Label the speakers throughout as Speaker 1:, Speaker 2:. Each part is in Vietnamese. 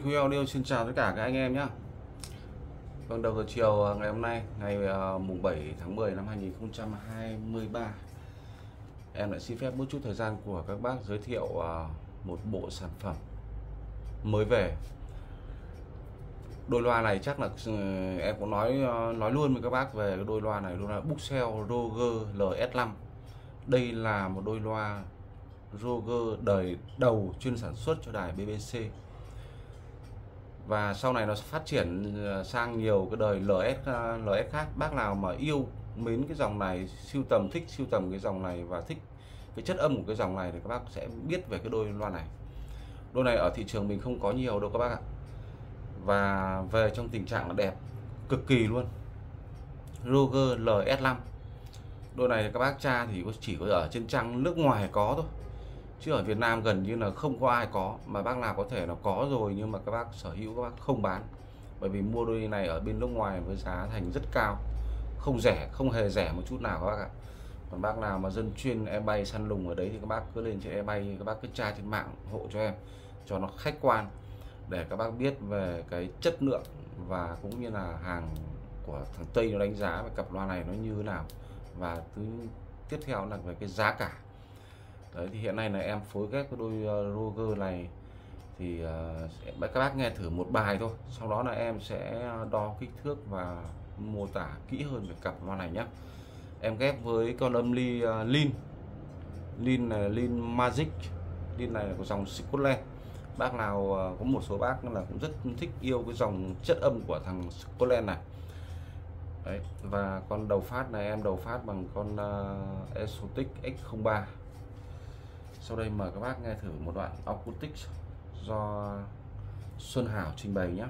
Speaker 1: Huy Audio xin chào tất cả các anh em nhé Vâng đầu giờ chiều à, ngày hôm nay, ngày à, mùng 7 tháng 10 năm 2023 Em lại xin phép một chút thời gian của các bác giới thiệu à, một bộ sản phẩm mới về. Đôi loa này chắc là ừ, em cũng nói nói luôn với các bác về cái đôi loa này luôn là Buxel Roger LS5 Đây là một đôi loa Roger đời đầu chuyên sản xuất cho đài BBC và sau này nó phát triển ờ, sang nhiều cái đời LS ờ, LS khác. Bác nào mà yêu mến cái dòng này, siêu tầm, thích siêu tầm cái dòng này và thích cái chất âm của cái dòng này thì các bác sẽ biết về cái đôi loa này. Đôi này ở thị trường mình không có nhiều đâu các bác ạ. Và về trong tình trạng là đẹp, cực kỳ luôn. Roger LS5 đôi này các bác cha thì chỉ có ở trên trang nước ngoài có thôi chứ ở Việt Nam gần như là không có ai có, mà bác nào có thể là có rồi nhưng mà các bác sở hữu, các bác không bán. Bởi vì mua đôi này ở bên nước ngoài với giá thành rất cao, không rẻ, không hề rẻ một chút nào các bác ạ. Còn bác nào mà dân chuyên e bay săn lùng ở đấy thì các bác cứ lên trên e bay các bác cứ tra trên mạng hộ cho em, cho nó khách quan để các bác biết về cái chất lượng và cũng như là hàng của thằng Tây nó đánh giá về cặp loa này nó như thế nào. Và thứ tiếp theo là về cái giá cả đấy thì hiện nay là em phối ghép cái đôi ờ, Roger này thì uh, các bác nghe thử một bài thôi. Sau đó là em sẽ đo kích thước và mô tả kỹ hơn về cặp loa này nhé em ghép với con âm ly uh, Lin. Lin này Lin Magic. Lin này là của dòng Scotland. Bác nào uh, có một số bác là cũng rất thích yêu cái dòng chất âm của thằng Scotland này. Đấy, và con đầu phát này em đầu phát bằng con uh, Exotic X03 sau đây mời các bác nghe thử một đoạn acoustic do Xuân Hảo trình bày nhé.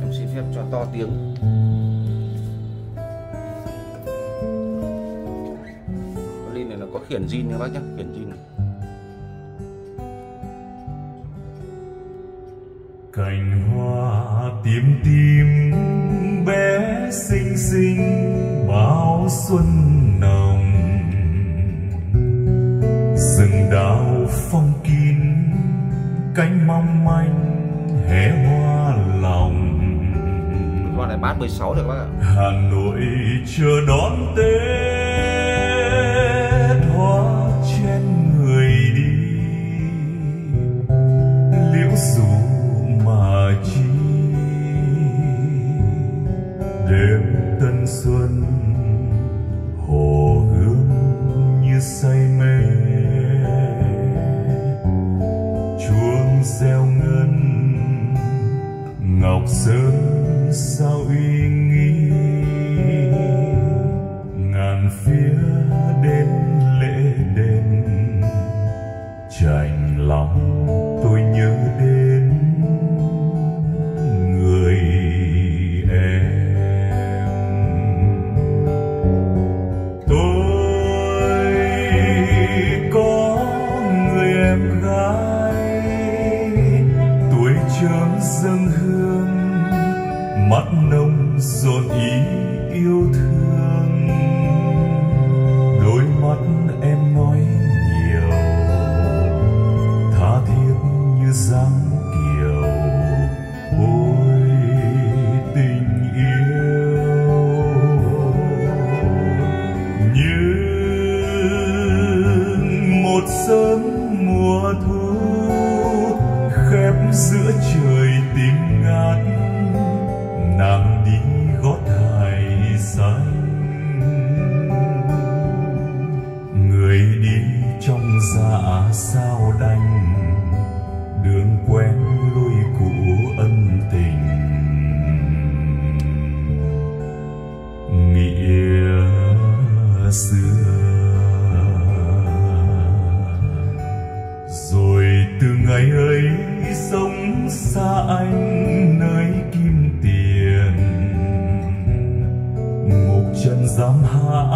Speaker 1: Em xin phép cho to tiếng. Lin này nó có khiển zin nha bác nhé, khiển zin.
Speaker 2: Cành hoa tím tím bé xinh xinh bao xuân nồng. Rừng đào phong kín cánh mong manh hé hoa lòng.
Speaker 1: Loa này bát 16 được bác ạ.
Speaker 2: Hà Nội chờ đón Tết một sớm mùa thu khép giữa trời tím ngát. あ。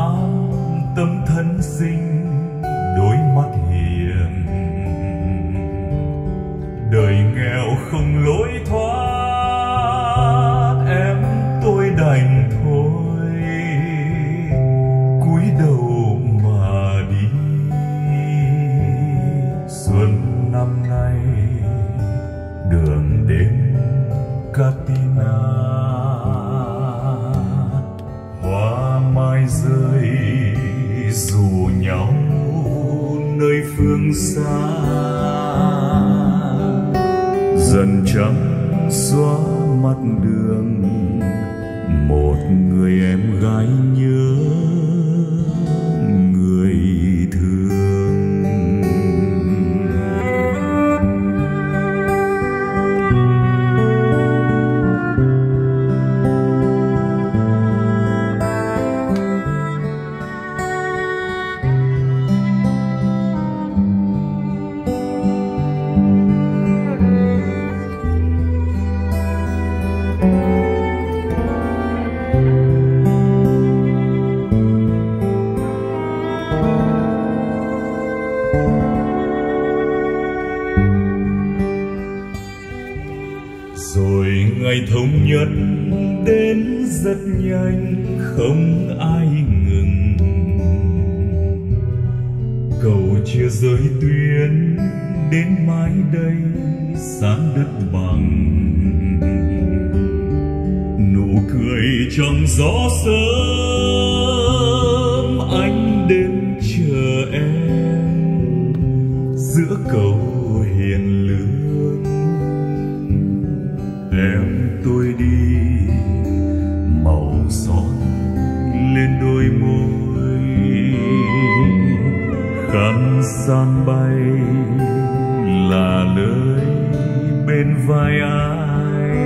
Speaker 2: Xa. Dần trắng xóa mặt đường một người em gái nhật đến rất nhanh, không ai ngừng. Cầu chia rơi tuyến, đến mãi đây sáng đất bằng. Nụ cười trong gió sớm anh đến chờ em. Giữa cầu san bay là lời bên vai ai.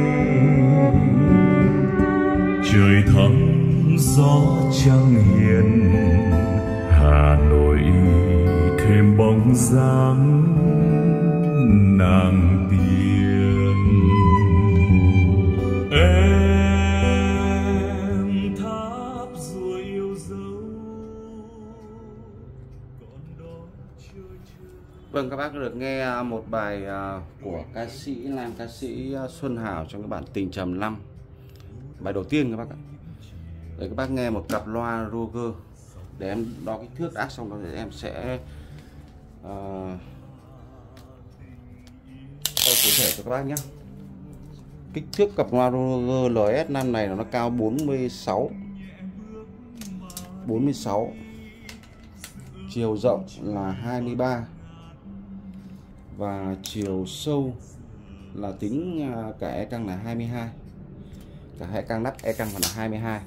Speaker 2: Trời thắm gió trăng hiền, hà nội thêm bóng dáng nàng tiên
Speaker 1: Vâng các bác đã được nghe à, một bài à, của ca sĩ nam ca sĩ à, Xuân Hảo trong cái bản Tình Trầm 5 Bài đầu tiên các bác ạ. Để các bác nghe một cặp loa Roger. Để em đo kích thước đã xong rồi em sẽ uh, cụ thể cho các bác nhé. Kích thước cặp loa Roger LS5 này nó cao 46 46 Chiều rộng là 23 và chiều sâu là tính à, cả e căng là 22 cả hai căng đắp e căng e là 22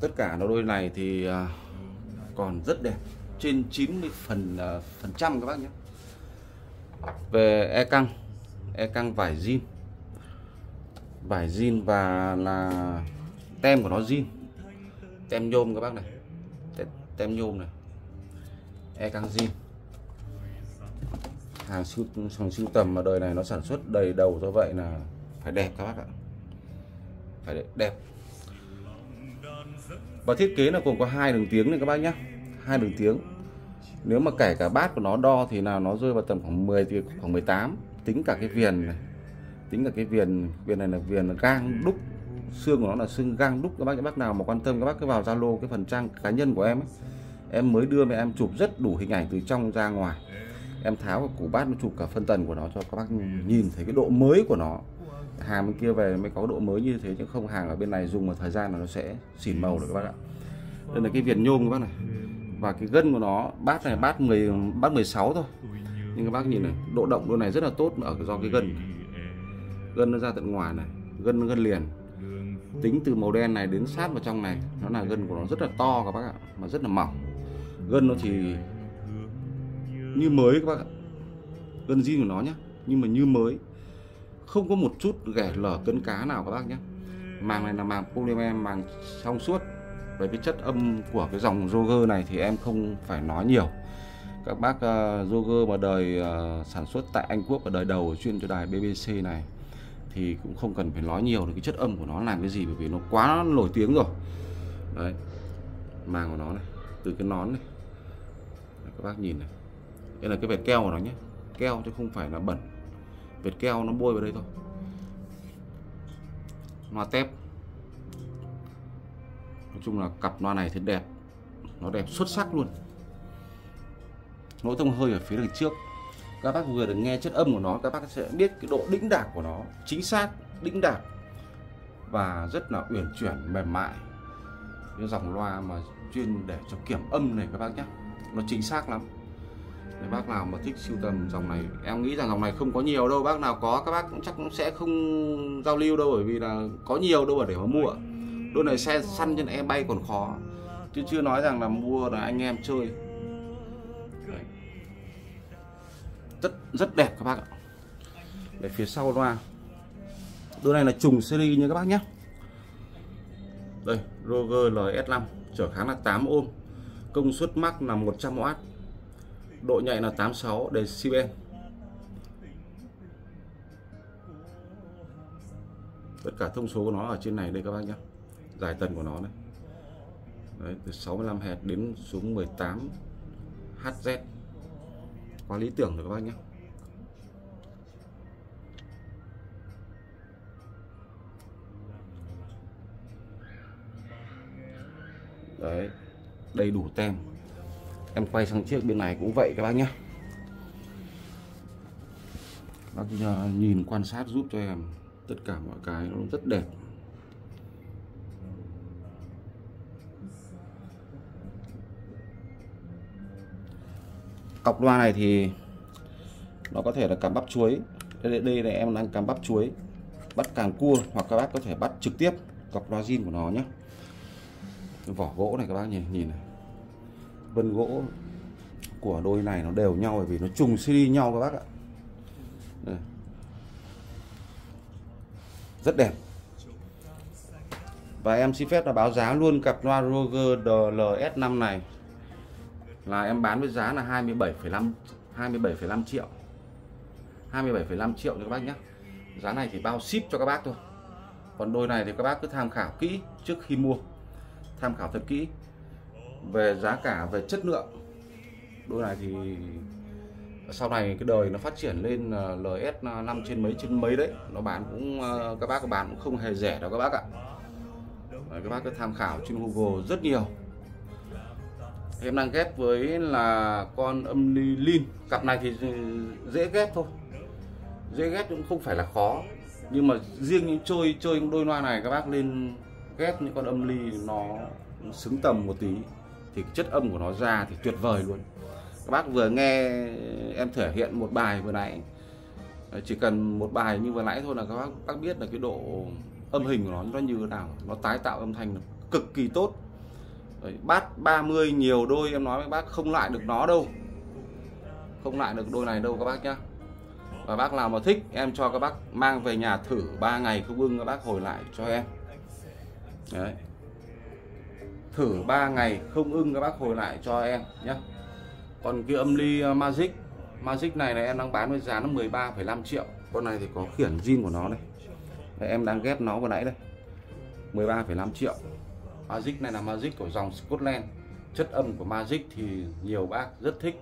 Speaker 1: tất cả đôi này thì à, còn rất đẹp. Trên 90 phần à, phần trăm các bác nhé. Về e căng e căng vải zin. Vải zin và là tem của nó zin. Tem nhôm các bác này. Tem, tem nhôm này. E căng zin hàng siêu hàng siêu tầm mà đời này nó sản xuất đầy đầu do vậy là phải đẹp các bác ạ. Phải đẹp. Và thiết kế là gồm có hai đường tiếng này các bác nhé hai đường tiếng. Nếu mà kể cả bát của nó đo thì nào nó rơi vào tầm khoảng 10 thì khoảng 18 tính cả cái viền này. Tính cả cái viền viền này là viền gang đúc. Xương của nó là xương gang đúc các bác các bác nào mà quan tâm các bác cứ vào zalo, cái phần trang cá nhân của em ấy. em mới đưa mà em chụp rất đủ hình ảnh từ trong ra ngoài em tháo cái củ bát, nó chụp cả phân tần của nó cho các bác nhìn thấy cái độ mới của nó. Hàng bên kia về mới có độ mới như thế chứ không, hàng ở bên này dùng một thời gian là nó sẽ xỉn màu được các bác ạ. Đây là cái viền nhôm các bác này. Và cái gân của nó, bát này bát 10 bát 16 thôi. Nhưng các bác nhìn này, độ động độ này rất là tốt ở do cái gân. Gân nó ra tận ngoài này, gân gân liền. Tính từ màu đen này đến sát vào trong này, nó là gân của nó rất là to các bác ạ, mà rất là mỏng. Gân nó thì như mới các bác ạ. Gần zin của nó nhé nhưng mà như mới. Không có một chút ghẻ lở cấn cá nào các bác nhé màng này là màng polymer màng trong suốt. Về cái chất âm của cái dòng Roger này thì em không phải nói nhiều. Các bác ờ, uh, Roger mà đời uh, sản xuất tại Anh Quốc và đời đầu chuyên cho đài BBC này thì cũng không cần phải nói nhiều được cái chất âm của nó làm cái gì bởi vì nó quá nổi tiếng rồi. Đấy. Màng của nó này từ cái nón này. Các bác nhìn này đây là cái vệt keo của nó nhé. Keo chứ không phải là bẩn. Vệt keo nó bôi vào đây thôi. Loa tép. Nói chung là cặp loa này thì đẹp. Nó đẹp xuất sắc luôn. Lỗ thông hơi ở phía đằng trước. Các bác vừa được nghe chất âm của nó, các bác sẽ biết cái độ đĩnh đạc của nó. Chính xác, đĩnh đạc. Và rất là uyển chuyển, mềm mại. Cái dòng loa mà chuyên để cho kiểm âm này các bác nhé. Nó chính xác lắm nếu bác nào mà thích sưu tầm dòng này, em nghĩ rằng dòng này không có nhiều đâu. Bác nào có, các bác cũng chắc cũng sẽ không giao lưu đâu, bởi vì là có nhiều đâu mà để mà mua. Đôi này xe săn trên em bay còn khó. Chứ chưa nói rằng là mua là anh em chơi. Đấy. rất rất đẹp các bác ạ. Để phía sau loa. Đôi này là trùng series nha các bác nhé. Đây, Roger LS5 trở kháng là 8 ohm công suất max là 100W độ nhạy là 86 decibel. Tất cả thông số của nó ở trên này đây các bác nhé. Giải tần của nó đấy, Đấy, từ 65 Hz đến xuống 18 Hz quá lý tưởng rồi các bác nhé. Đấy đầy đủ tem em quay sang chiếc bên này cũng vậy các bác nhé bác nhìn quan sát giúp cho em. Tất cả mọi cái nó rất đẹp. Cọc loa này thì nó có thể là cắm bắp chuối. Đây, đây là em đang cắm bắp chuối. Bắt càng cua hoặc các bác có thể bắt trực tiếp cọc loa zin của nó nhé vỏ gỗ này các bác nhìn nhìn này vân gỗ của đôi này nó đều nhau bởi vì nó trùng CD nhau các bác ạ. Đây. rất đẹp. Và em xin phép là báo giá luôn cặp loa Roger DLS5 này. Là em bán với giá là 27,5 27,5 triệu. 27,5 triệu cho các bác nhé giá này thì bao ship cho các bác thôi. Còn đôi này thì các bác cứ tham khảo kỹ trước khi mua. Tham khảo thật kỹ về giá cả về chất lượng. Đôi này thì sau này cái đời nó phát triển lên ờ, LS 5 trên mấy trên mấy đấy nó bán cũng ờ, các bác bán cũng không hề rẻ đâu các bác ạ. Đấy, các bác cứ tham khảo trên Google rất nhiều. Em đang ghép với là con âm ly lin. Cặp này thì dễ ghép thôi. Dễ ghép cũng không phải là khó. Nhưng mà riêng những chơi chơi đôi loa này các bác lên ghép những con âm ly nó xứng tầm một tí thì chất âm của nó ra thì tuyệt vời luôn. Các bác vừa nghe em thể hiện một bài vừa nãy. Chỉ cần một bài như vừa nãy thôi là các bác, bác biết là cái độ âm hình của nó nó như thế nào. Nó tái tạo âm thanh cực kỳ tốt. Bát 30 nhiều đôi em nói với bác không lại được nó đâu. Không lại được đôi này đâu các bác nhá. Và bác nào mà thích em cho các bác mang về nhà thử 3 ngày không ưng các bác hồi lại cho em. Đấy thử 3 ngày không ưng các bác hồi lại cho em nhé còn cái âm ly ờ, Magic Magic này là em đang bán với giá nó 13,5 triệu. Con này thì có khiển zin của nó đây đây em đang ghép nó vừa nãy đây. 13,5 triệu. Magic này là Magic của dòng Scotland. Chất âm của Magic thì nhiều bác rất thích.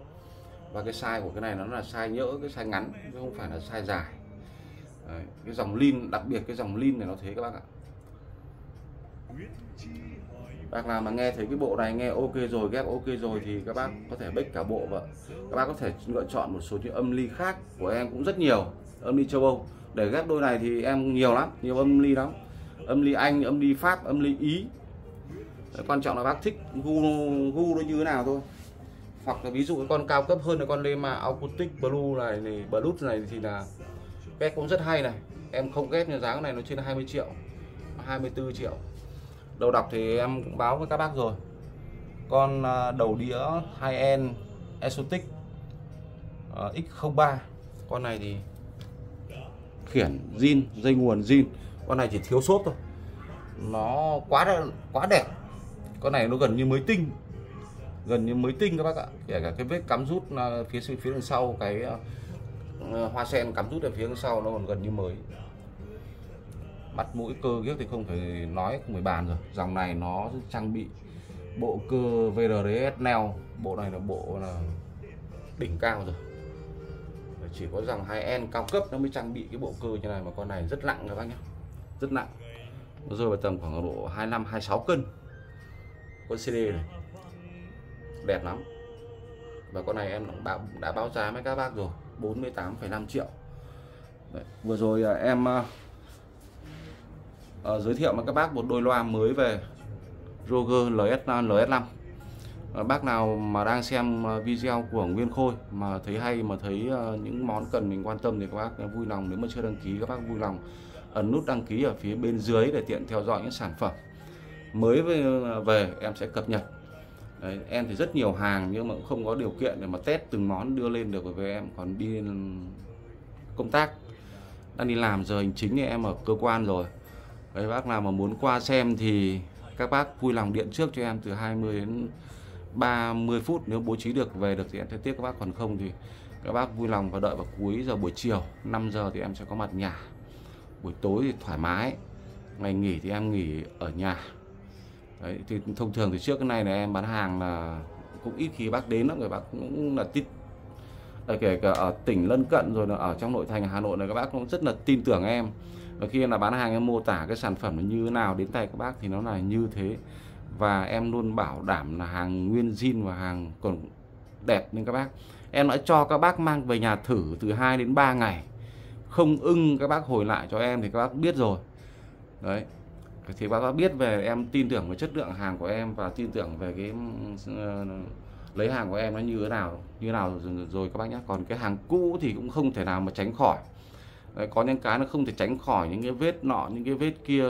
Speaker 1: Và cái size của cái này nó là size nhỡ cái size ngắn chứ không phải là size dài. Đấy, cái dòng lin đặc biệt cái dòng lin này nó thế các bác ạ bác nào mà nghe thấy cái bộ này nghe ok rồi ghép ok rồi thì các bác có thể bích cả bộ và các bác có thể lựa chọn một số những âm ly khác của em cũng rất nhiều âm ly châu Âu. Để ghép đôi này thì em nhiều lắm nhiều âm ly lắm. Âm ly Anh âm ly Pháp âm ly Ý. Đấy, quan trọng là bác thích gu gu nó như thế nào thôi. Hoặc là ví dụ cái con cao cấp hơn là con Lema Acoustic Blue này này Blues này thì là ghép cũng rất hay này. Em không ghép như giá này nó trên 20 triệu 24 triệu đầu đọc thì em cũng báo với các bác rồi. Con à, đầu đĩa 2N Exotic uh, X03. Con này thì khiển zin dây nguồn zin. Con này chỉ thiếu xốp thôi. Nó quá quá đẹp. Con này nó gần như mới tinh. Gần như mới tinh các bác ạ. Kể cả cái vết cắm rút à, phía phía đằng sau cái uh, hoa sen cắm rút ở phía đằng sau nó còn gần như mới bắt mũi cơ ghiếc thì không phải nói không phải bàn rồi. Dòng này nó trang bị bộ cơ VRDS neo. Bộ này là bộ là đỉnh cao rồi. Chỉ có dòng 2N cao cấp nó mới trang bị cái bộ cơ như này mà con này rất nặng các bác nhé. Rất nặng. Nó rơi vào tầm khoảng độ 25 26 cân. Con CD này. Đẹp lắm. Và con này em đã, đã báo giá với các bác rồi. 48,5 triệu. Đấy, vừa rồi em à, uh, giới thiệu với các bác một đôi loa mới về. Roger LS LS5 uh, ờ, bác nào mà đang xem ờ, video của Nguyên Khôi mà thấy hay mà thấy uh, những món cần mình quan tâm thì các bác vui lòng. Nếu mà chưa đăng ký các bác vui lòng ấn nút đăng ký ở phía bên dưới để tiện theo dõi những sản phẩm mới về, về em sẽ cập nhật. Đấy, em thì rất nhiều hàng nhưng mà cũng không có điều kiện để mà test từng món đưa lên được bởi vì em còn đi công tác đang đi làm giờ hành chính thì em ở cơ quan rồi. Đấy, bác nào mà muốn qua xem thì các bác vui lòng điện trước cho em từ 20 đến 30 phút. Nếu bố trí được về được thì em sẽ tiếp các bác. Còn không thì các bác vui lòng và đợi vào cuối giờ buổi chiều 5 giờ thì em sẽ có mặt nhà. Buổi tối thì thoải mái ngày nghỉ thì em nghỉ ở nhà. Đấy, thì thông thường thì trước cái này là em bán hàng là cũng ít khi bác đến lắm người bác cũng là tít à, kể cả ở tỉnh lân cận rồi là ở trong nội thành Hà Nội này các bác cũng rất là tin tưởng em và khi là bán hàng em mô tả cái sản phẩm như thế nào đến tay các bác thì nó là như thế. Và em luôn bảo đảm là hàng nguyên zin và hàng còn đẹp nên các bác. Em đã cho các bác mang về nhà thử từ 2 đến 3 ngày. Không ưng các bác hồi lại cho em thì các bác biết rồi. Đấy. Thì các bác biết về em tin tưởng về chất lượng hàng của em và tin tưởng về cái uh, lấy hàng của em nó như thế nào như thế nào rồi, rồi các bác nhé còn cái hàng cũ thì cũng không thể nào mà tránh khỏi. Đấy, có những cái nó không thể tránh khỏi những cái vết nọ những cái vết kia.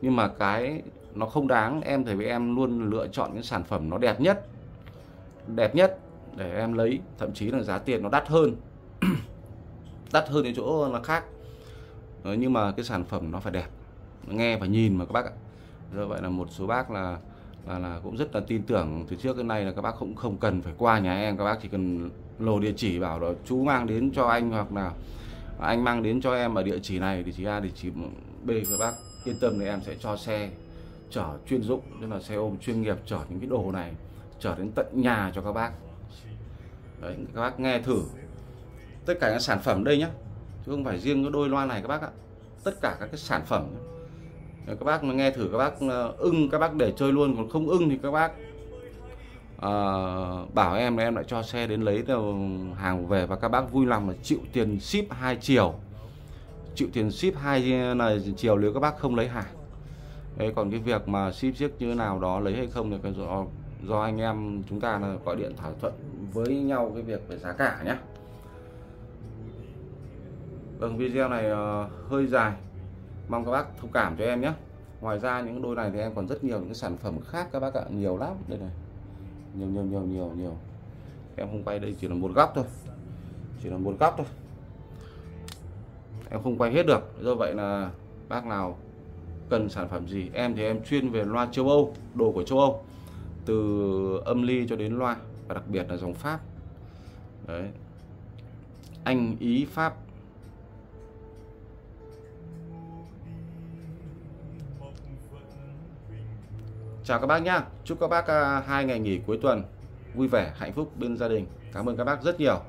Speaker 1: Nhưng mà cái nó không đáng em thấy với em luôn lựa chọn những sản phẩm nó đẹp nhất đẹp nhất để em lấy. Thậm chí là giá tiền nó đắt hơn đắt hơn những chỗ là khác. Đấy, nhưng mà cái sản phẩm nó phải đẹp. Nghe và nhìn mà các bác ạ. Do vậy là một số bác là là, là cũng rất là tin tưởng. Từ trước đến nay là các bác cũng không cần phải qua nhà em. Các bác chỉ cần lồ địa chỉ bảo là chú mang đến cho anh hoặc là anh mang đến cho em ở địa chỉ này địa chỉ A địa chỉ B các bác yên tâm thì em sẽ cho xe chở chuyên dụng, tức là xe ôm chuyên nghiệp chở những cái đồ này, chở đến tận nhà cho các bác. Đấy, các bác nghe thử. Tất cả các sản phẩm đây nhá, chứ không phải riêng cái đôi loa này các bác ạ. Tất cả các cái sản phẩm các bác mà nghe thử, các bác ờ, ưng, các bác để chơi luôn, còn không ưng thì các bác à, bảo em là em lại cho xe đến lấy hàng về và các bác vui lòng là chịu tiền ship hai chiều. Chịu tiền ship hai là chiều nếu các bác không lấy hàng Đấy, còn cái việc mà ship chiếc như thế nào đó lấy hay không thì do, do anh em chúng ta là gọi điện thỏa thuận với nhau cái việc về giá cả nhé Vâng video này uh, hơi dài. Mong các bác thông cảm cho em nhé ngoài ra những đôi này thì em còn rất nhiều những cái sản phẩm khác các bác ạ nhiều lắm. Đây này nhiều nhiều nhiều nhiều nhiều. Em không quay đây chỉ là một góc thôi. Chỉ là một góc thôi. Em không quay hết được. Do vậy là bác nào cần sản phẩm gì, em thì em chuyên về loa châu Âu, đồ của châu Âu. Từ âm ly cho đến loa, và đặc biệt là dòng Pháp. Đấy. Anh Ý Pháp chào các bác nhá. Chúc các bác à, hai ngày nghỉ cuối tuần vui vẻ, hạnh phúc bên gia đình. Cảm ơn các bác rất nhiều.